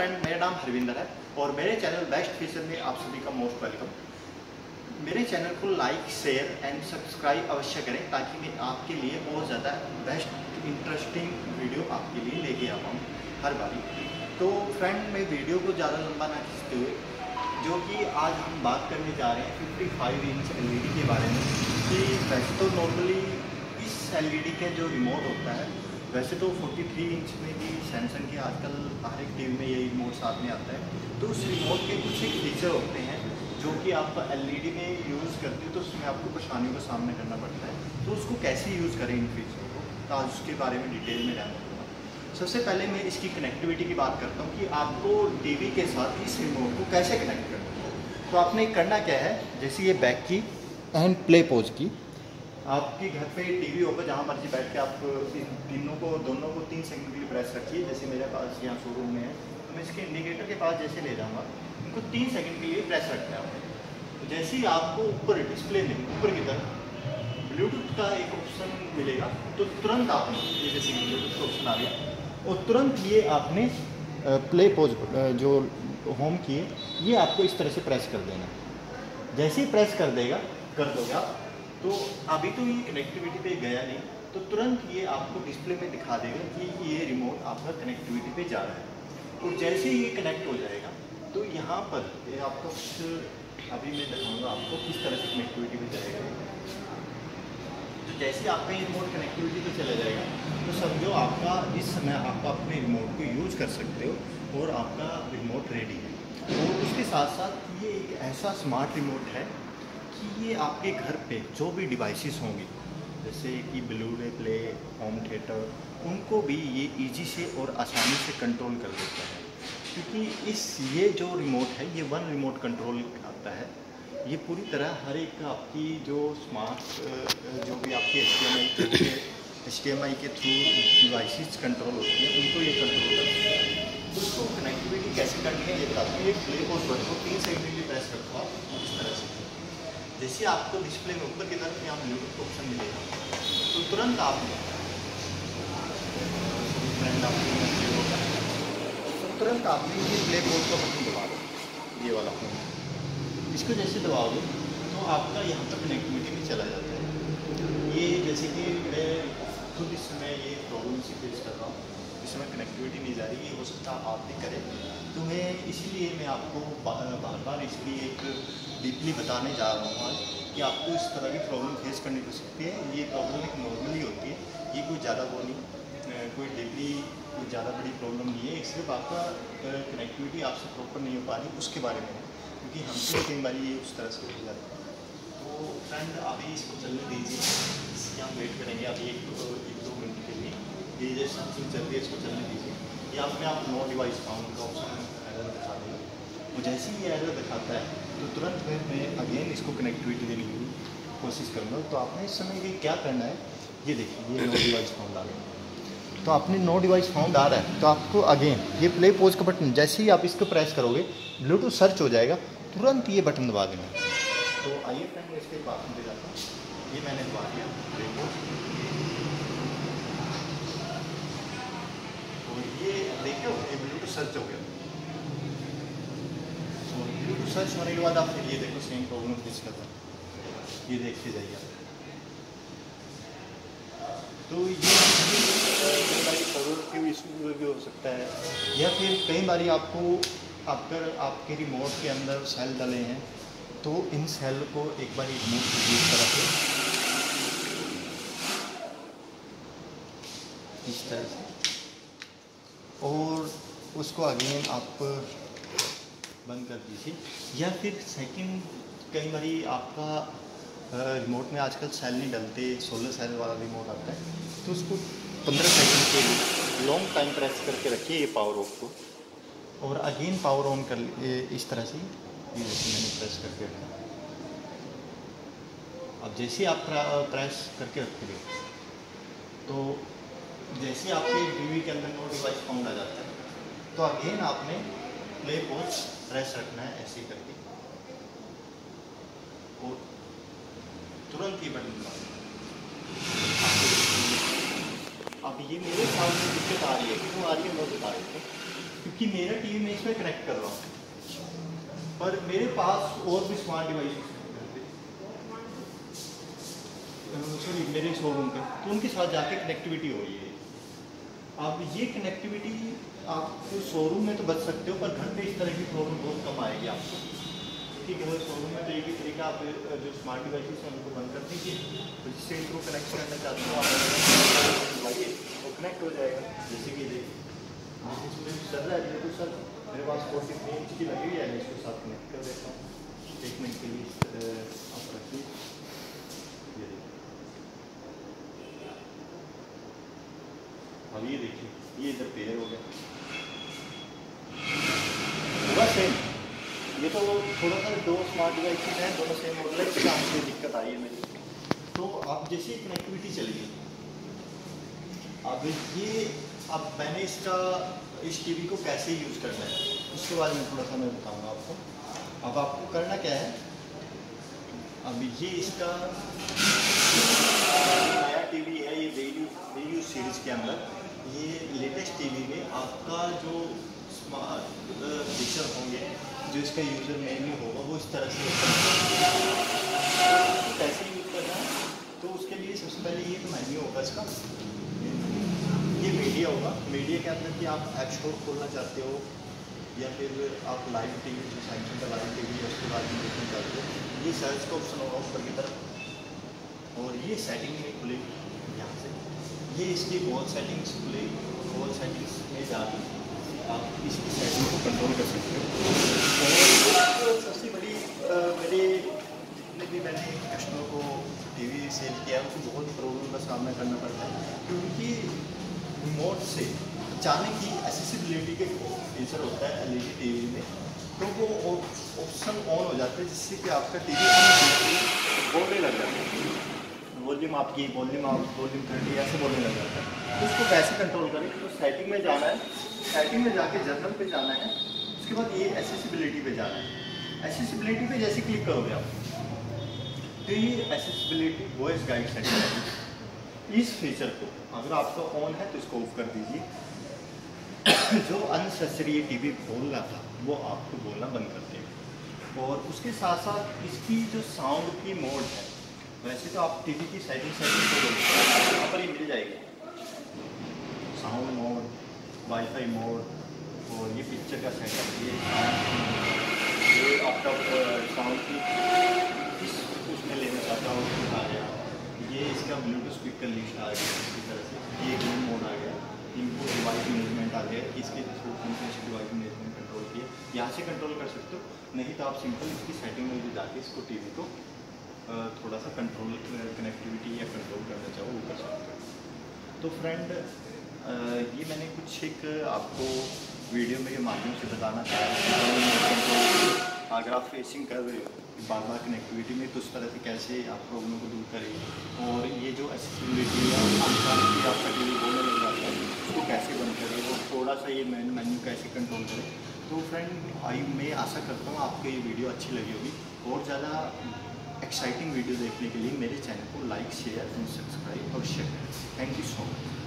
Friend मेरा नाम हरविंदर है और मेरे चैनल बेस्ट फीचर में आप सभी का मोस्ट वेलकम मेरे चैनल को लाइक शेयर एंड सब्सक्राइब अवश्य करें ताकि मैं आपके लिए बहुत ज़्यादा बेस्ट इंटरेस्टिंग वीडियो आपके लिए लेके आ पाऊँ हर बारी. तो फ्रेंड मैं वीडियो को ज़्यादा लंबा ना खींचते हुए, जो कि आज हम बात करने जा रहे हैं 55 इंच एलईडी के बारे में, कि वैसे तो नॉर्मली इस एलईडी के जो रिमोट होता है वैसे तो 43 इंच में भी सैमसंग के आजकल हर एक टीवी में यही रिमोट साथ में आता है। तो उस रिमोट के कुछ एक फीचर होते हैं, जो कि आप एलईडी में यूज़ करते हो तो उसमें आपको परेशानियों का सामना करना पड़ता है। तो उसको कैसे यूज़ करें इन फीचरों को? तो आज उसके बारे में डिटेल में जानना दूँगा सबसे पहले मैं इसकी कनेक्टिविटी की बात करता हूँ कि आपको टीवी के साथ इस रिमोट को कैसे कनेक्ट करना है। तो आपने करना क्या है? जैसे ये बैक की एंड प्ले पोज की। आपके घर पे टीवी होगा जहाँ मर्ज़ी बैठ के आप इन तीनों को, दोनों को तीन सेकंड के लिए प्रेस रखिए। जैसे मेरे पास यहाँ शोरूम में है तो मैं इसके इंडिकेटर के पास जैसे ले जाऊँगा। इनको तीन सेकंड के लिए प्रेस रखना है आपको जैसे ही आपको ऊपर डिस्प्ले में ऊपर की तरफ़ ब्लूटूथ का एक ऑप्शन मिलेगा तो तुरंत आपने जैसे ब्लूटूथ का ऑप्शन आ गया। और तुरंत ये आपने प्ले पोज जो होम किए ये आपको इस तरह से प्रेस कर देना जैसे ही प्रेस कर देगा, कर दोगे आप। तो अभी तो ये कनेक्टिविटी पे गया नहीं तो तुरंत ये आपको डिस्प्ले में दिखा देगा कि ये रिमोट आपका कनेक्टिविटी पे जा रहा है। और जैसे ही ये कनेक्ट हो जाएगा तो यहाँ पर ये आपका अभी मैं दिखाऊँगा आपको किस तरह से कनेक्टिविटी पे जाएगा। तो जैसे आपका ये रिमोट कनेक्टिविटी पे चला जाएगा तो समझो आपका इस समय आप अपने रिमोट को यूज़ कर सकते हो और आपका रिमोट रेडी है। और उसके साथ साथ ये एक ऐसा स्मार्ट रिमोट है कि ये आपके घर पे जो भी डिवाइसेस होंगे, जैसे कि ब्लूरे प्ले होम थिएटर उनको भी ये इजी से और आसानी से कंट्रोल कर देता है। क्योंकि इस ये जो रिमोट है, ये वन रिमोट कंट्रोल आता है। ये पूरी तरह हर एक आपकी जो स्मार्ट जो भी आपकी एच डी एच डी के थ्रू डिवाइसेस कंट्रोल होती हैं, उनको ये कंट्रोल करता है। तो उसको कनेक्टिविटी कैसे करनी है, ये बताते हैं एक प्ले पोस्ट बटन को तीन सेकंड के लिए प्रेस रखो आप, इस तरह से। जैसे आपको डिस्प्ले में ऊपर की तरफ़ यहाँ ब्लूटूथ का ऑप्शन मिलेगा तो तुरंत आप तो तुरंत आपने ये प्ले बोर्ड का बटन दबा दो, ये वाला फ़ोन इसको जैसे दबाओगे तो आपका यहाँ पर कनेक्टिविटी भी चला जाता है। ये जैसे कि मैं खुद समय ये प्रॉब्लम से फेस कर रहा हूँ। इस समय कनेक्टिविटी नहीं जा रही, ये हो सकता आप भी करें। तो मैं इसीलिए मैं आपको बार बार इसलिए एक डीपली बताने जा रहा हूँ आज कि आपको इस तरह की प्रॉब्लम फेस करनी पड़ सकती है। ये प्रॉब्लम एक नॉर्मली होती है, ये कोई ज़्यादा वो नहीं कोई डीपली कोई ज़्यादा बड़ी प्रॉब्लम नहीं है। सिर्फ़ आपका कनेक्टिविटी आपसे प्रॉपर नहीं हो पा रही, उसके बारे में है, क्योंकि हमसे कई बार ये उस तरह से हो जाता है। तो फ्रेंड अभी इसको चलने दीजिए, इसकी हम वेट करेंगे। अभी एक दो एक दो मिनट के लिए ये जैसे समथिंग चल रही है इसको चलने दीजिए। या अपने आप नो डिवाइस फाउंड का ऑप्शन एरर दिखा देगा। तो जैसे ही एरर दिखाता है तो तुरंत फिर मैं अगेन इसको कनेक्टिविटी देने की कोशिश करूँगा। तो आपने इस समय ये क्या करना है? ये देखिए, ये नो डिवाइस फाउंड आ गया। तो आपने नो डिवाइस फाउंड आ रहा है तो आपको अगेन ये प्ले पोज का बटन जैसे ही आप इसको प्रेस करोगे ब्लूटूथ सर्च हो जाएगा। तुरंत ये बटन दबा देना। तो आइए फ्रेंड इसके बाद में जाता हूँ। ये मैंने दबा दिया तो ये देखो ये ब्लूटूथ सर्च हो गया। तो ब्लूटूथ सर्च होने के बाद आप फिर ये देखो सेम प्रॉब्लम फेस कर रहा ये देखते जाइए आप। तो ये भी हो सकता है, या फिर कई बार आपको अगर आपके रिमोट के अंदर सेल डले हैं तो इन सेल को एक बार रिमूव कीजिए इस तरह से इस तरह से। और उसको अगेन आप बंद कर दीजिए। या फिर सेकंड कई बार आपका रिमोट में आजकल सेल नहीं डलते सोलर सेल वाला रिमोट आता है तो उसको पंद्रह सेकंड के लिए लॉन्ग टाइम प्रेस करके रखिए ये पावर ऑफ़ को। और अगेन पावर ऑन कर इस तरह से ये जैसे मैंने प्रेस करके रखा। अब जैसे आप प्रेस करके रखोगे तो जैसे आपके टीवी के अंदर नो डिवाइस फाउंड आ जाता है तो अगेन आपने प्ले पोज प्रेस रखना है ऐसे करके। और तुरंत ही बटन दबा अब ये मेरे सामने दिक्कत आ रही है क्यों आ रही है मैं बता रही हूँ कि मेरा टीवी मैं इसमें कनेक्ट कर रहा हूँ। पर मेरे पास और भी स्मार्ट डिवाइस सॉरी मेरे शोरूम पे तो उनके साथ जाके कनेक्टिविटी हो रही है। अब ये कनेक्टिविटी आप शोरूम में तो बच सकते हो, पर घर पे इस तरह की प्रॉब्लम बहुत कम आएगी आपको। ठीक है शोरूम में तो एक ही तरीका आप जो स्मार्ट डिवाइसेस हैं, उनको बंद कर दीजिए तो जिससे इनको कनेक्ट करना चाहते हो, आप वो कनेक्ट हो जाएगा। जैसे कि इसमें चल रहा है तो सर, मेरे पास फोर्टी थ्री इंच की लगी हुई है मैं साथ कनेक्ट कर देता हूँ। एक मिनट के लिए आप रखिए। ये देखिए। अब ये देखिए, ये इधर पेयर हो गया। होगा सेम ये तो थोड़ा सा दो स्मार्ट डिवाइसेस हैं, दोनों सेम मॉडल है इसका हमसे दिक्कत आई है मेरी तो आप जैसे कनेक्टिविटी चली गई अब ये, अब मैंने इसका, इस टीवी को कैसे यूज़ करना है, उसके बारे में थोड़ा सा मैं बताऊँगा आपको। अब आपको करना क्या है, अब ये इसका, नया टीवी है, ये रेडियो रेडियो सीरीज़ के अंदर। ये लेटेस्ट टीवी में आपका जो स्मार्ट फीचर होंगे, जो इसका यूज़र मेन्यू होगा, वो इस तरह से कैसे यूज़ करना है तो उसके लिए सबसे पहले ये तो मेन्यू होगा इसका। ये मीडिया होगा। मीडिया के अंदर कि आप ऐप स्टोर खोलना चाहते हो, या फिर आप लाइव टीवी जो सैमसंग का लाइव टीवी है उसके बाद में देखना चाहते हो, ये सर्च का ऑप्शन होगा ऊपर की तरफ़। और ये सेटिंग में खुलेगी यहाँ से। ये इसकी वॉल सेटिंग्स खुलेगी वॉल सेटिंग्स में जाकर आप इसकी सेटिंग को कंट्रोल कर सकते हो। और सबसे बड़ी मेरे जितने भी मैंने कस्टमर को टीवी सेल किया उनको बहुत प्रॉब्लम का सामना करना पड़ता है। क्योंकि रिमोट से अचानक ही एसेसिबिलिटी के फीचर होता है एलईडी टीवी में तो वो ऑप्शन ऑन हो जाता है जिससे कि आपका टीवी बोलने लग जाता है। वॉल्यूम आपकी वॉल्यूम आप वॉल्यूम थर्टी ऐसे बोलने लग जाता है। उसको कैसे कंट्रोल करें तो सेटिंग में जाना है। सेटिंग में जाके जनरल पे जाना है, उसके बाद ये एसेसिबिलिटी पे जाना है। एसेसिबिलिटी पे जैसे क्लिक करोगे आप तो ये एसेसिबिलिटी वॉइस गाइड सेटिंग है। इस फीचर को अगर आपका ऑन है तो इसको ऑफ़ कर दीजिए। जो अनसेसरी ये टीवी बोल रहा था, वो आपको बोलना बंद कर देगा। और उसके साथ साथ इसकी जो साउंड की मोड है वैसे तो आप टीवी की सेटिंग सेटिंग यहाँ पर ही मिल जाएगी। साउंड मोड वाईफाई मोड और ये पिक्चर का सेटअप ये ये साउंड की उसमें लेना चाहता हूँ आ गया। ये इसका ब्लूटूथ स्पीकर लिस्ट आ गया, इसी तरह से। ये गेम मोड आ गया। इनपुट डिवाइस मैनेजमेंट आ गया। इसके थ्रू कौन से डिवाइस मैनेजमेंट कंट्रोल किए। यहाँ से कंट्रोल कर सकते हो। नहीं तो आप सिंपल इसकी सेटिंग में जाके इसको टीवी को थोड़ा सा कंट्रोल कनेक्टिविटी या कंट्रोल करना चाहो वो कर सकते हो तो फ्रेंड ये मैंने कुछ एक आपको वीडियो में के माध्यम से बताना चाहा अगर आप फेसिंग कर रहे हो बार बार कनेक्टिविटी में तो उस तरह से कैसे आप प्रॉब्लम को दूर करें। और ये जो एसेसिबिलिटी है आपका टी वी बोलने लग जाता है उसको कैसे बंद करें? और थोड़ा सा ये मेन मेन्यू कैसे कंट्रोल करें। तो फ्रेंड आई मैं आशा करता हूँ आपको ये वीडियो अच्छी लगी होगी। और ज़्यादा एक्साइटिंग वीडियो देखने के लिए मेरे चैनल को लाइक शेयर एंड सब्सक्राइब और शेयर करें। Thank you so much